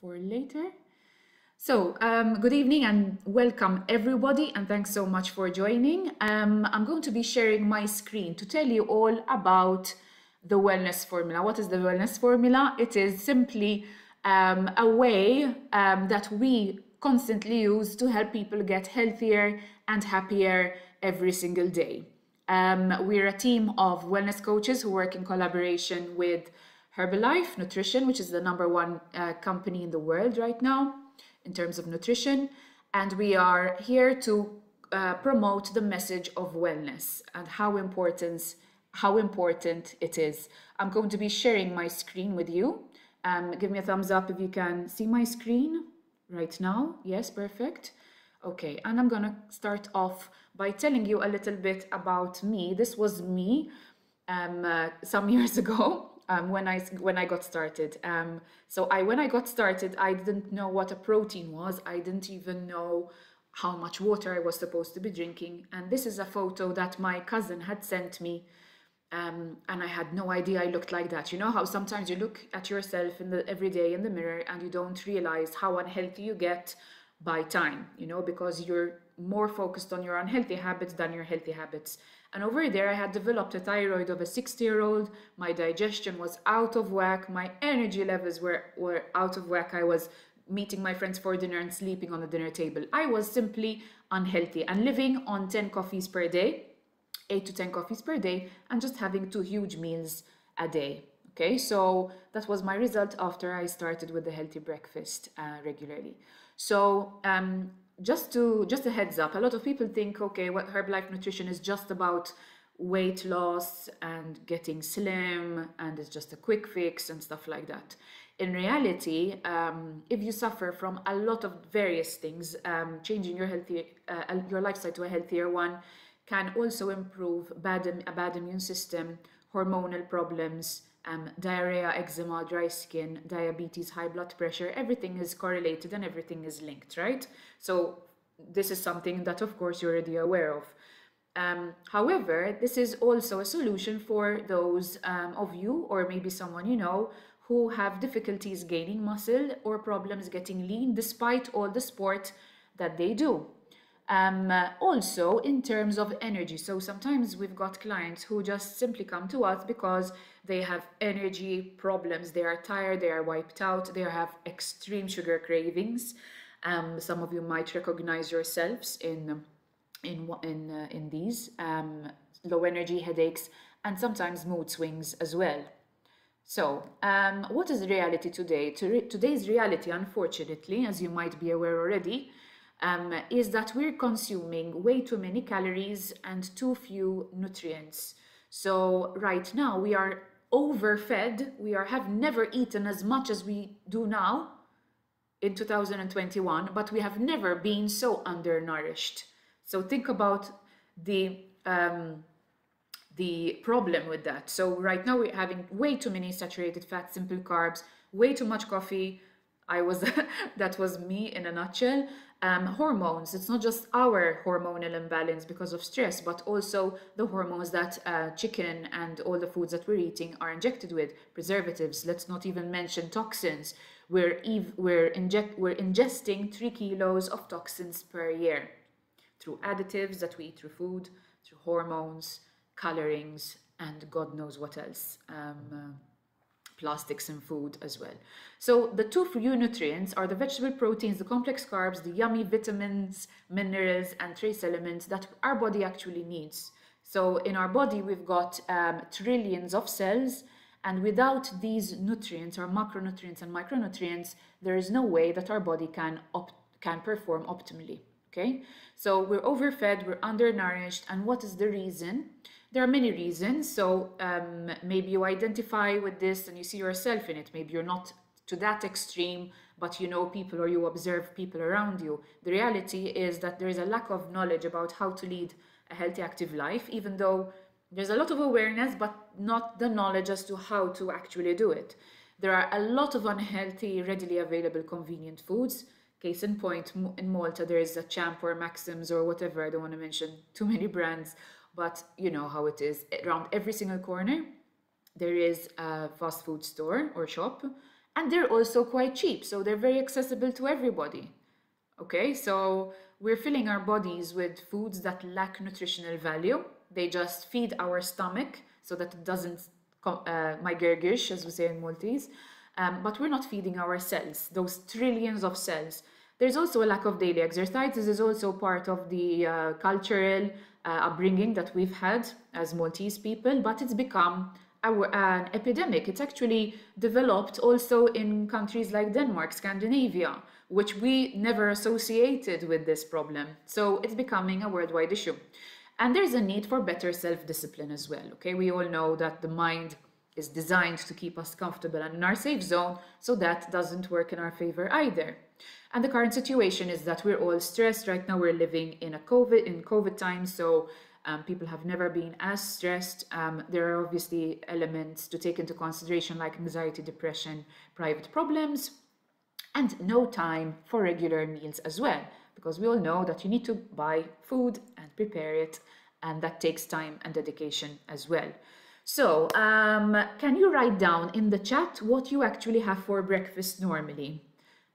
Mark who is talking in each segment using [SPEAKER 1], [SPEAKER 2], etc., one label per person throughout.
[SPEAKER 1] for later. So, um, good evening and welcome everybody, and thanks so much for joining. Um, I'm going to be sharing my screen to tell you all about the wellness formula. What is the wellness formula? It is simply um, a way um, that we constantly use to help people get healthier and happier every single day. Um, we're a team of wellness coaches who work in collaboration with Herbalife Nutrition, which is the number one uh, company in the world right now in terms of nutrition. And we are here to uh, promote the message of wellness and how important, how important it is. I'm going to be sharing my screen with you. Um, give me a thumbs up if you can see my screen right now. Yes, perfect. Okay, and I'm gonna start off by telling you a little bit about me. This was me um, uh, some years ago um, when I when I got started. Um, so I when I got started, I didn't know what a protein was. I didn't even know how much water I was supposed to be drinking. And this is a photo that my cousin had sent me. Um, and I had no idea I looked like that. You know how sometimes you look at yourself in the every day in the mirror and you don't realize how unhealthy you get by time, you know, because you're more focused on your unhealthy habits than your healthy habits. And over there, I had developed a thyroid of a 60 year old. My digestion was out of whack. My energy levels were, were out of whack. I was meeting my friends for dinner and sleeping on the dinner table. I was simply unhealthy and living on 10 coffees per day, 8 to 10 coffees per day, and just having two huge meals a day. Okay, so that was my result after I started with the healthy breakfast uh, regularly. So um, just to just a heads up, a lot of people think, okay, what Herbalife Nutrition is just about weight loss and getting slim and it's just a quick fix and stuff like that. In reality, um, if you suffer from a lot of various things, um, changing your healthy uh, your lifestyle to a healthier one can also improve bad a bad immune system, hormonal problems, um, diarrhea, eczema, dry skin, diabetes, high blood pressure, everything is correlated and everything is linked, right? So this is something that, of course, you're already aware of. Um, however, this is also a solution for those um, of you or maybe someone you know who have difficulties gaining muscle or problems getting lean despite all the sport that they do. Um, also, in terms of energy, so sometimes we've got clients who just simply come to us because they have energy problems, they are tired, they are wiped out, they have extreme sugar cravings. Um, some of you might recognize yourselves in in in uh, in these um, low energy headaches and sometimes mood swings as well. So, um, what is the reality today? Today's reality, unfortunately, as you might be aware already, um, is that we're consuming way too many calories and too few nutrients. So right now we are overfed. We are have never eaten as much as we do now in 2021, but we have never been so undernourished. So think about the um, the problem with that. So right now we're having way too many saturated fats, simple carbs, way too much coffee. I was that was me in a nutshell um, hormones. It's not just our hormonal imbalance because of stress, but also the hormones that uh, chicken and all the foods that we're eating are injected with preservatives. Let's not even mention toxins. We're ev- we're inject we're ingesting three kilos of toxins per year through additives that we eat through food, through hormones, colorings, and God knows what else. Um, uh, plastics in food as well. So the two few nutrients are the vegetable proteins, the complex carbs, the yummy vitamins, minerals, and trace elements that our body actually needs. So in our body, we've got um, trillions of cells, and without these nutrients, or macronutrients and micronutrients, there is no way that our body can can perform optimally. Okay, so we're overfed, we're undernourished, and what is the reason? There are many reasons. So um, maybe you identify with this and you see yourself in it. Maybe you're not to that extreme, but you know people or you observe people around you. The reality is that there is a lack of knowledge about how to lead a healthy, active life, even though there's a lot of awareness, but not the knowledge as to how to actually do it. There are a lot of unhealthy, readily available, convenient foods. Case in point, in Malta, there is a Champ or Maxim's or whatever, I don't want to mention too many brands, but you know how it is. Around every single corner, there is a fast food store or shop, And they're also quite cheap, so they're very accessible to everybody. Okay, so we're filling our bodies with foods that lack nutritional value. They just feed our stomach so that it doesn't uh, gergish, as we say in Maltese. Um, but we're not feeding our cells, those trillions of cells. There's also a lack of daily exercise. This is also part of the uh, cultural uh, upbringing that we've had as Maltese people, but it's become our, an epidemic. It's actually developed also in countries like Denmark, Scandinavia, which we never associated with this problem. So it's becoming a worldwide issue. And there's a need for better self-discipline as well. Okay, we all know that the mind is designed to keep us comfortable and in our safe zone, so that doesn't work in our favor either. And the current situation is that we're all stressed. Right now we're living in a COVID in COVID time, so um, people have never been as stressed. Um, there are obviously elements to take into consideration like anxiety, depression, private problems, and no time for regular meals as well, because we all know that you need to buy food and prepare it, and that takes time and dedication as well. So, um, can you write down in the chat what you actually have for breakfast normally?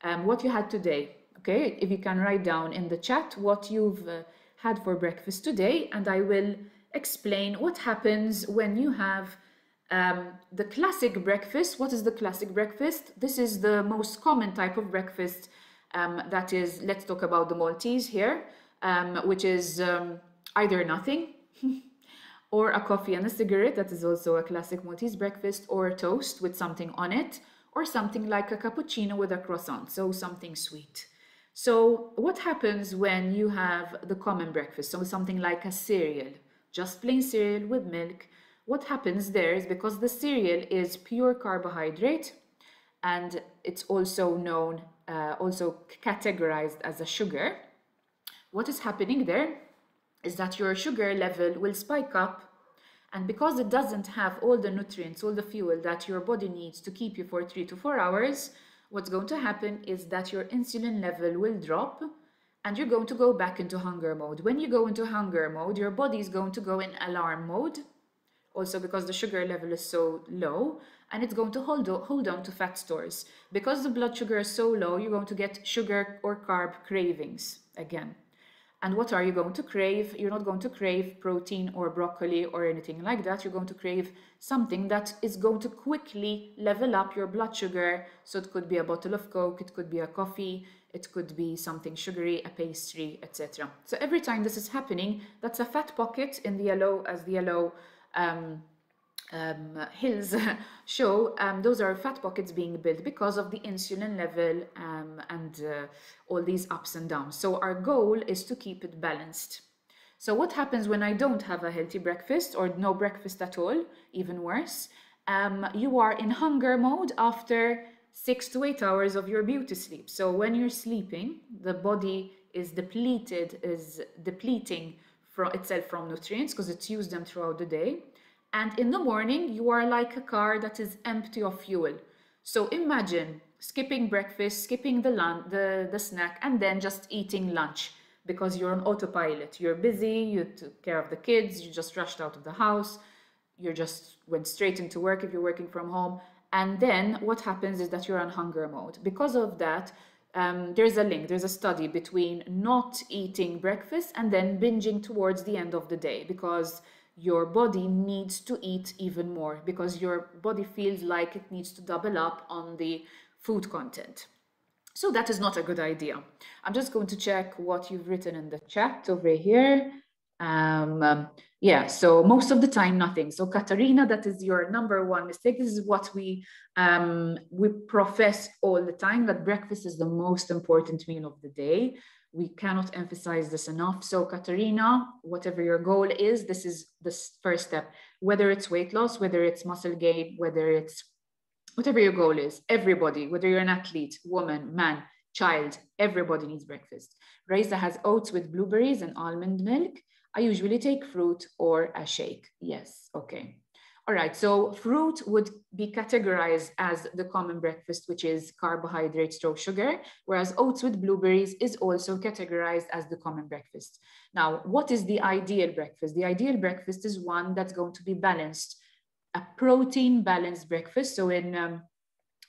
[SPEAKER 1] Um, what you had today, okay? If you can write down in the chat what you've uh, had for breakfast today, and I will explain what happens when you have um, the classic breakfast. What is the classic breakfast? This is the most common type of breakfast um, that is, let's talk about the Maltese here, um, which is um, either nothing or a coffee and a cigarette, that is also a classic Maltese breakfast, or a toast with something on it, or something like a cappuccino with a croissant, so something sweet. So what happens when you have the common breakfast, so something like a cereal, just plain cereal with milk, what happens there is because the cereal is pure carbohydrate and it's also known, uh, also categorized as a sugar, what is happening there is that your sugar level will spike up and because it doesn't have all the nutrients, all the fuel that your body needs to keep you for three to four hours, what's going to happen is that your insulin level will drop and you're going to go back into hunger mode. When you go into hunger mode, your body is going to go in alarm mode, also because the sugar level is so low, and it's going to hold on, hold on to fat stores. Because the blood sugar is so low, you're going to get sugar or carb cravings again. And what are you going to crave? You're not going to crave protein or broccoli or anything like that. You're going to crave something that is going to quickly level up your blood sugar. So it could be a bottle of Coke, it could be a coffee, it could be something sugary, a pastry, etc. So every time this is happening, that's a fat pocket in the yellow as the yellow um, um, hills show, um, those are fat pockets being built because of the insulin level um, and uh, all these ups and downs. So our goal is to keep it balanced. So what happens when I don't have a healthy breakfast or no breakfast at all, even worse, um, you are in hunger mode after six to eight hours of your beauty sleep. So when you're sleeping, the body is depleted, is depleting from itself from nutrients because it's used them throughout the day. And in the morning, you are like a car that is empty of fuel. So imagine skipping breakfast, skipping the, lunch, the, the snack, and then just eating lunch because you're on autopilot. You're busy, you took care of the kids, you just rushed out of the house, you just went straight into work if you're working from home. And then what happens is that you're on hunger mode. Because of that, um, there's a link, there's a study between not eating breakfast and then binging towards the end of the day because your body needs to eat even more because your body feels like it needs to double up on the food content. So that is not a good idea. I'm just going to check what you've written in the chat over here. Um, um, yeah, so most of the time, nothing. So Katarina, that is your number one mistake. This is what we um, we profess all the time that breakfast is the most important meal of the day we cannot emphasize this enough. So Katarina, whatever your goal is, this is the first step, whether it's weight loss, whether it's muscle gain, whether it's whatever your goal is, everybody, whether you're an athlete, woman, man, child, everybody needs breakfast. Raisa has oats with blueberries and almond milk. I usually take fruit or a shake. Yes, okay. All right, so fruit would be categorized as the common breakfast, which is carbohydrate stroke sugar, whereas oats with blueberries is also categorized as the common breakfast. Now, what is the ideal breakfast? The ideal breakfast is one that's going to be balanced, a protein balanced breakfast. So in, um,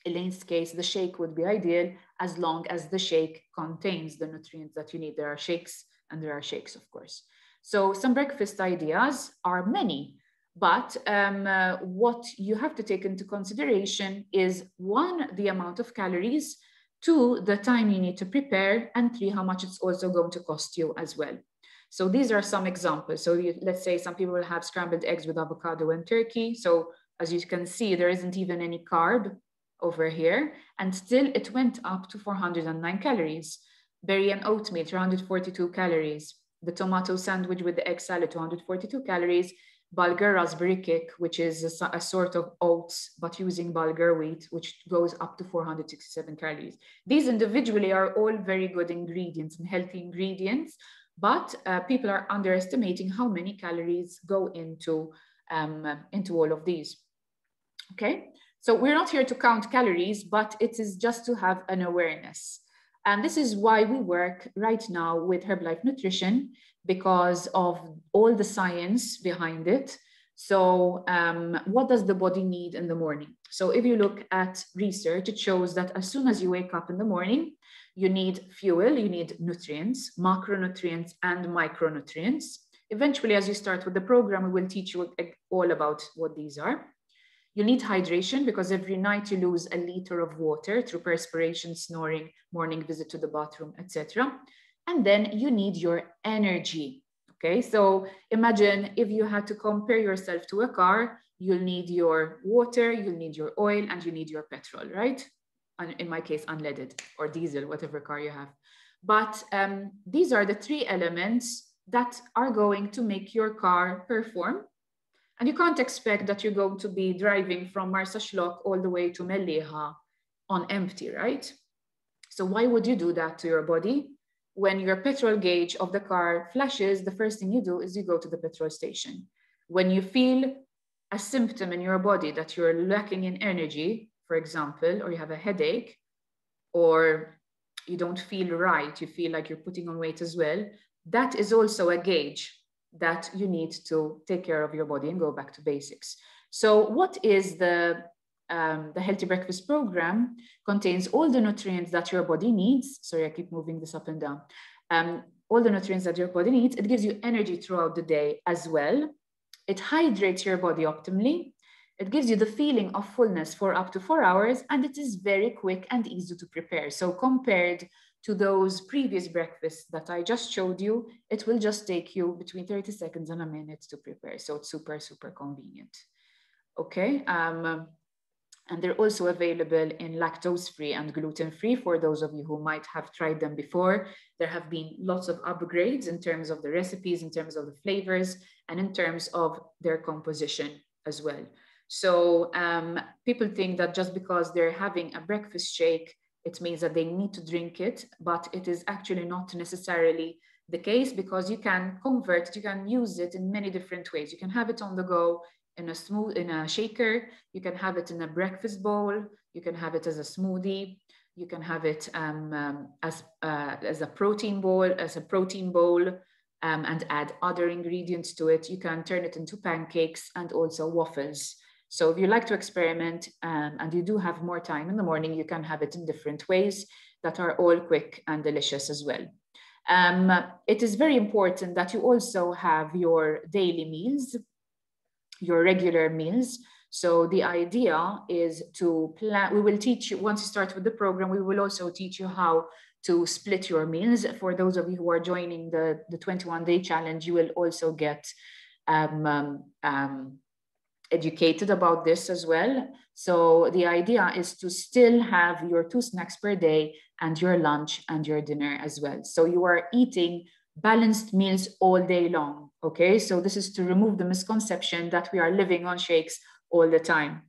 [SPEAKER 1] Elaine's case, the shake would be ideal as long as the shake contains the nutrients that you need. There are shakes and there are shakes, of course. So some breakfast ideas are many, but um, uh, what you have to take into consideration is one, the amount of calories, two, the time you need to prepare, and three, how much it's also going to cost you as well. So these are some examples. So you, let's say some people will have scrambled eggs with avocado and turkey. So as you can see, there isn't even any carb over here, and still it went up to 409 calories. Berry and oatmeal, 342 calories. The tomato sandwich with the egg salad, 242 calories. Bulgur raspberry cake, which is a, a, sort of oats, but using bulgur wheat, which goes up to 467 calories. These individually are all very good ingredients and healthy ingredients, but uh, people are underestimating how many calories go into, um, into all of these. Okay, so we're not here to count calories, but it is just to have an awareness. And this is why we work right now with Herbalife Nutrition because of all the science behind it. So, um, what does the body need in the morning? So, if you look at research, it shows that as soon as you wake up in the morning, you need fuel, you need nutrients, macronutrients, and micronutrients. Eventually, as you start with the program, we will teach you all about what these are. You need hydration because every night you lose a liter of water through perspiration, snoring, morning visit to the bathroom, etc. And then you need your energy. Okay, so imagine if you had to compare yourself to a car, you'll need your water, you'll need your oil, and you need your petrol, right? in my case, unleaded or diesel, whatever car you have. But um, these are the three elements that are going to make your car perform. And you can't expect that you're going to be driving from Marsa Xlokk all the way to Mellieħa on empty, right? So why would you do that to your body? When your petrol gauge of the car flashes, the first thing you do is you go to the petrol station. When you feel a symptom in your body that you're lacking in energy, for example, or you have a headache, or you don't feel right, you feel like you're putting on weight as well, that is also a gauge that you need to take care of your body and go back to basics. So what is the um, the healthy breakfast program contains all the nutrients that your body needs. Sorry, I keep moving this up and down. Um, all the nutrients that your body needs. It gives you energy throughout the day as well. It hydrates your body optimally. It gives you the feeling of fullness for up to four hours, and it is very quick and easy to prepare. So compared to those previous breakfasts that I just showed you, it will just take you between 30 seconds and a minute to prepare. So it's super, super convenient. Okay. Um, and they're also available in lactose-free and gluten-free for those of you who might have tried them before. There have been lots of upgrades in terms of the recipes, in terms of the flavors, and in terms of their composition as well. So um, people think that just because they're having a breakfast shake, it means that they need to drink it, but it is actually not necessarily the case because you can convert it, you can use it in many different ways. You can have it on the go in a smooth in a shaker, you can have it in a breakfast bowl, you can have it as a smoothie, you can have it um, um, as, uh, as a protein bowl, as a protein bowl, um, and add other ingredients to it. You can turn it into pancakes and also waffles. So if you like to experiment um, and you do have more time in the morning, you can have it in different ways that are all quick and delicious as well. Um, it is very important that you also have your daily meals, your regular meals. So the idea is to plan, we will teach you, once you start with the program, we will also teach you how to split your meals. For those of you who are joining the, the 21 day challenge, you will also get um, um, um educated about this as well. So the idea is to still have your two snacks per day and your lunch and your dinner as well. So you are eating balanced meals all day long. Okay, so this is to remove the misconception that we are living on shakes all the time.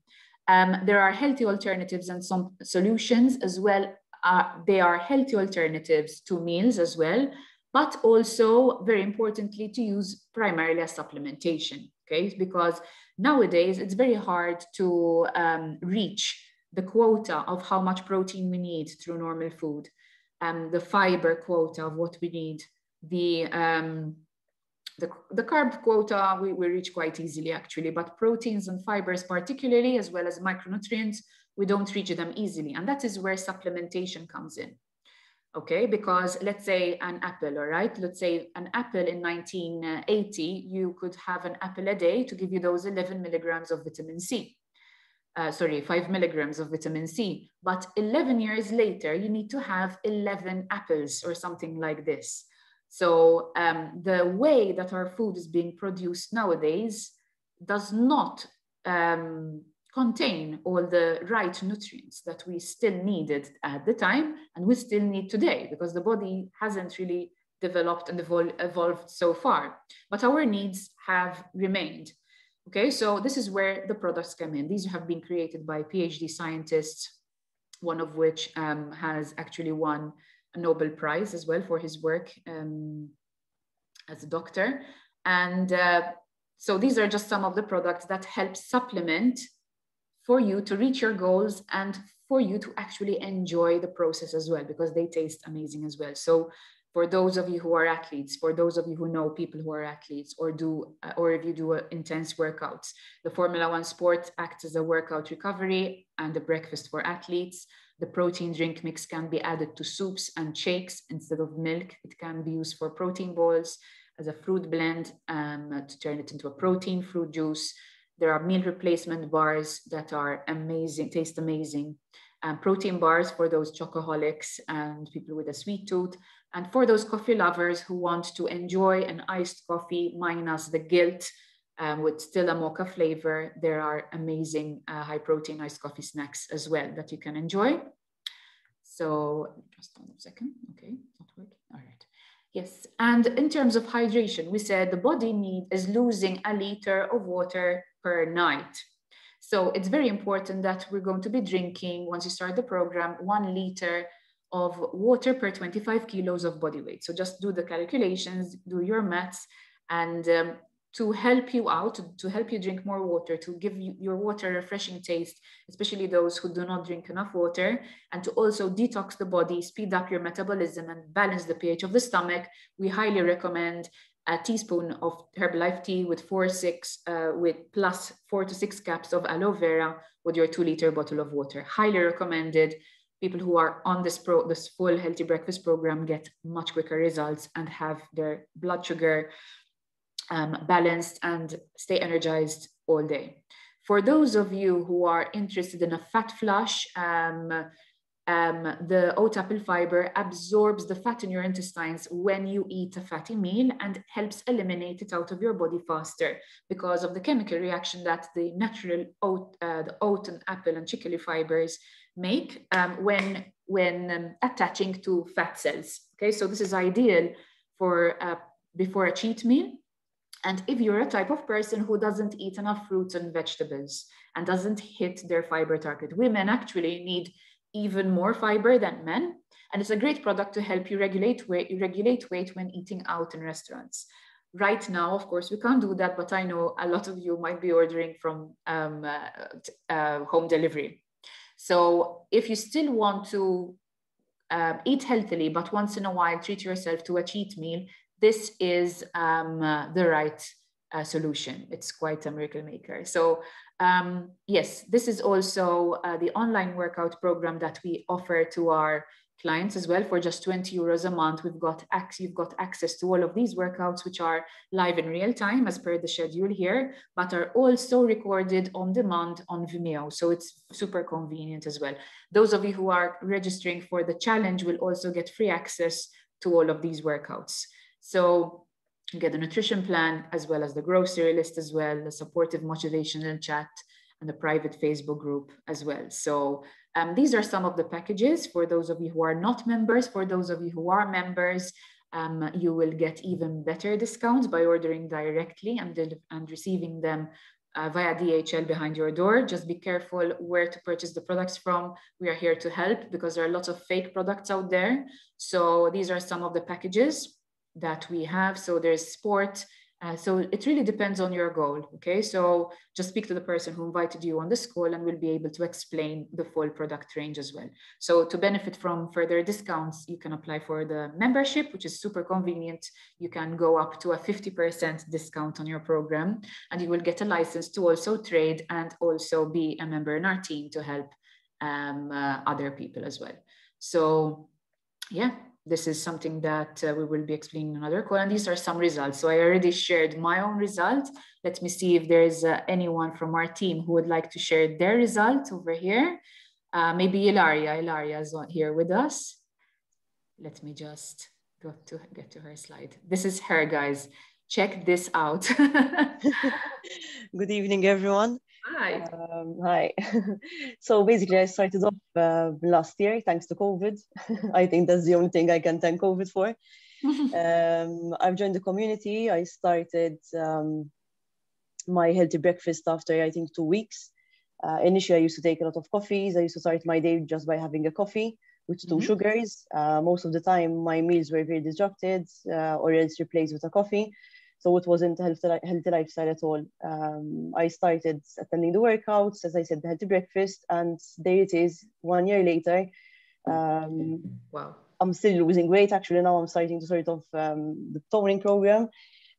[SPEAKER 1] Um, there are healthy alternatives and some solutions as well. Uh, they are healthy alternatives to meals as well, but also very importantly to use primarily as supplementation. Okay, because Nowadays, it's very hard to um, reach the quota of how much protein we need through normal food, um, the fiber quota of what we need, the, um, the, the carb quota we, we reach quite easily actually, but proteins and fibers particularly, as well as micronutrients, we don't reach them easily. And that is where supplementation comes in. Okay, because let's say an apple, all right? Let's say an apple in 1980, you could have an apple a day to give you those 11 milligrams of vitamin C. Uh, sorry, five milligrams of vitamin C. But 11 years later, you need to have 11 apples or something like this. So um, the way that our food is being produced nowadays does not um, contain all the right nutrients that we still needed at the time and we still need today because the body hasn't really developed and evol evolved so far. But our needs have remained. Okay, so this is where the products come in. These have been created by PhD scientists, one of which um, has actually won a Nobel Prize as well for his work um, as a doctor. And uh, so these are just some of the products that help supplement for you to reach your goals and for you to actually enjoy the process as well, because they taste amazing as well. So for those of you who are athletes, for those of you who know people who are athletes or do, uh, or if you do uh, intense workouts, the Formula One sport acts as a workout recovery and a breakfast for athletes. The protein drink mix can be added to soups and shakes instead of milk. It can be used for protein balls as a fruit blend um, to turn it into a protein fruit juice. There are meal replacement bars that are amazing, taste amazing. Um, protein bars for those chocoholics and people with a sweet tooth. And for those coffee lovers who want to enjoy an iced coffee minus the guilt um, with still a mocha flavor. There are amazing uh, high protein iced coffee snacks as well that you can enjoy. So just one second, okay, not working, all right. Yes, and in terms of hydration, we said the body need is losing a liter of water per night. So it's very important that we're going to be drinking, once you start the program, one liter of water per 25 kilos of body weight. So just do the calculations, do your maths, and um, to help you out, to, help you drink more water, to give you, your water a refreshing taste, especially those who do not drink enough water, and to also detox the body, speed up your metabolism, and balance the pH of the stomach, we highly recommend a teaspoon of Herbalife tea with four, six, uh, with plus four to six caps of aloe vera with your two liter bottle of water. Highly recommended. People who are on this pro, this full healthy breakfast program get much quicker results and have their blood sugar um, balanced and stay energized all day. For those of you who are interested in a fat flush, um, um, the oat apple fiber absorbs the fat in your intestines when you eat a fatty meal and helps eliminate it out of your body faster because of the chemical reaction that the natural oat, uh, the oat and apple and chicory fibers make um, when, when um, attaching to fat cells. Okay, so this is ideal for uh, before a cheat meal and if you're a type of person who doesn't eat enough fruits and vegetables and doesn't hit their fiber target, women actually need even more fiber than men. And it's a great product to help you regulate weight, regulate weight when eating out in restaurants. Right now, of course, we can't do that, but I know a lot of you might be ordering from um, uh, uh, home delivery. So if you still want to uh, eat healthily, but once in a while treat yourself to a cheat meal, this is um, uh, the right uh, solution. It's quite a miracle maker. So um, yes, this is also uh, the online workout program that we offer to our clients as well for just 20 euros a month. We've got access, you've got access to all of these workouts, which are live in real time as per the schedule here, but are also recorded on demand on Vimeo. So it's super convenient as well. Those of you who are registering for the challenge will also get free access to all of these workouts. So get the nutrition plan as well as the grocery list as well, the supportive motivational chat, and the private Facebook group as well. So um, these are some of the packages for those of you who are not members. For those of you who are members, um, you will get even better discounts by ordering directly and, and receiving them uh, via DHL behind your door. Just be careful where to purchase the products from. We are here to help because there are lots of fake products out there. So these are some of the packages that we have. So there's sport. Uh, so it really depends on your goal. Okay. So just speak to the person who invited you on this call and we'll be able to explain the full product range as well. So to benefit from further discounts, you can apply for the membership, which is super convenient. You can go up to a 50% discount on your program and you will get a license to also trade and also be a member in our team to help um, uh, other people as well. So yeah, this is something that uh, we will be explaining in another call. And these are some results. So I already shared my own result. Let me see if there is uh, anyone from our team who would like to share their result over here. Uh, maybe Ilaria. Ilaria is here with us. Let me just go to get to her slide. This is her, guys. Check this out.
[SPEAKER 2] Good evening, everyone.
[SPEAKER 1] Hi.
[SPEAKER 2] Um, hi. so basically, I started off uh, last year thanks to COVID. I think that's the only thing I can thank COVID for. um, I've joined the community. I started um, my healthy breakfast after I think two weeks. Uh, initially, I used to take a lot of coffees. I used to start my day just by having a coffee with 2 mm-hmm. sugars. Uh, most of the time, my meals were very disrupted uh, or else replaced with a coffee. So it wasn't a healthy, healthy lifestyle at all. Um, I started attending the workouts, as I said, the healthy breakfast, and there it is one year later. Um,
[SPEAKER 1] wow.
[SPEAKER 2] I'm still losing weight. Actually, now I'm starting to sort of um, the toning program,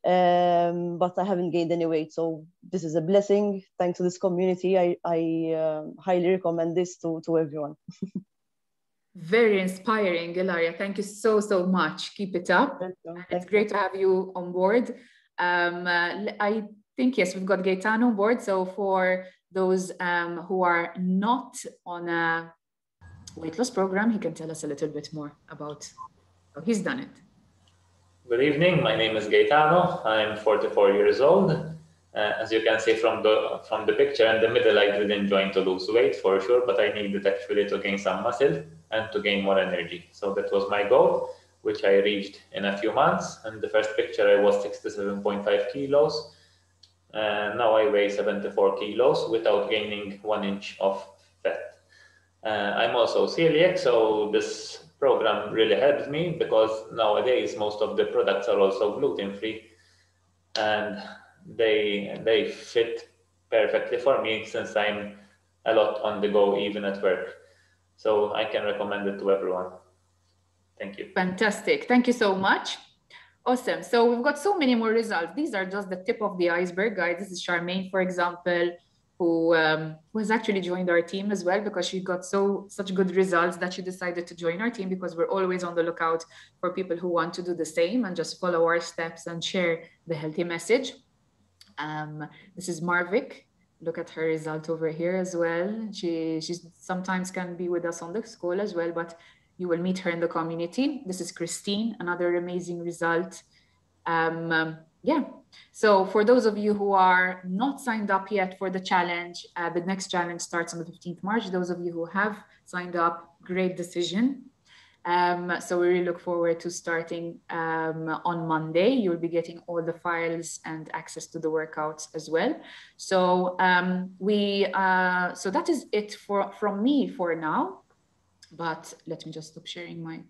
[SPEAKER 2] um, but I haven't gained any weight. So this is a blessing. Thanks to this community, I, I uh, highly recommend this to, to everyone.
[SPEAKER 1] Very inspiring, Ilaria. Thank you so, so much. Keep it up. It's great to have you on board. Um, uh, I think, yes, we've got Gaetano on board. So for those um, who are not on a weight loss program, he can tell us a little bit more about how he's done it.
[SPEAKER 3] Good evening. My name is Gaetano. I'm 44 years old. Uh, as you can see from the from the picture in the middle, I didn't join to lose weight for sure, but I needed actually to gain some muscle and to gain more energy. So that was my goal, which I reached in a few months. And the first picture, I was 67.5 kilos. And now I weigh 74 kilos without gaining one inch of fat. Uh, I'm also celiac, so this program really helps me because nowadays most of the products are also gluten free and they they fit perfectly for me since I'm a lot on the go even at work. So I can recommend it to everyone. Thank you.
[SPEAKER 1] Fantastic. Thank you so much. Awesome. So we've got so many more results. These are just the tip of the iceberg, guys. This is Charmaine, for example, who um, who has actually joined our team as well because she got so such good results that she decided to join our team because we're always on the lookout for people who want to do the same and just follow our steps and share the healthy message. Um, this is Marvik look at her result over here as well. She she sometimes can be with us on the school as well, but you will meet her in the community. This is Christine, another amazing result. Um, um, yeah, so for those of you who are not signed up yet for the challenge, uh, the next challenge starts on the 15th March. Those of you who have signed up, great decision. Um, so we really look forward to starting um, on Monday. You'll be getting all the files and access to the workouts as well. So um, we, uh, so that is it for from me for now. But let me just stop sharing my,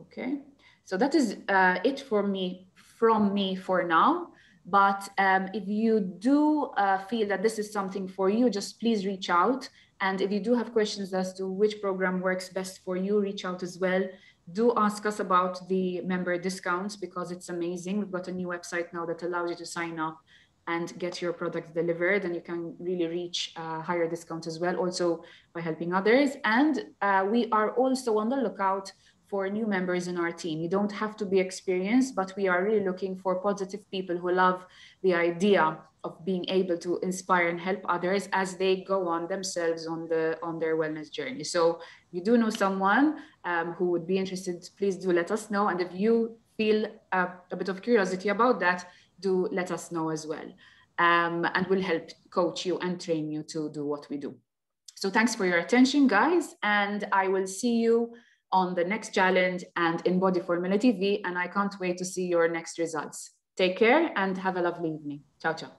[SPEAKER 1] okay. So that is uh, it for me from me for now. But um, if you do uh, feel that this is something for you, just please reach out. And if you do have questions as to which program works best for you, reach out as well. Do ask us about the member discounts because it's amazing. We've got a new website now that allows you to sign up and get your product delivered and you can really reach higher discount as well also by helping others and uh, we are also on the lookout for new members in our team. You don't have to be experienced, but we are really looking for positive people who love the idea of being able to inspire and help others as they go on themselves on the on their wellness journey. So you do know someone um, who would be interested, please do let us know. And if you feel a, a bit of curiosity about that, do let us know as well. Um, and we'll help coach you and train you to do what we do. So thanks for your attention, guys. And I will see you on the next challenge and in Body Formula TV. And I can't wait to see your next results. Take care and have a lovely evening. Ciao, ciao.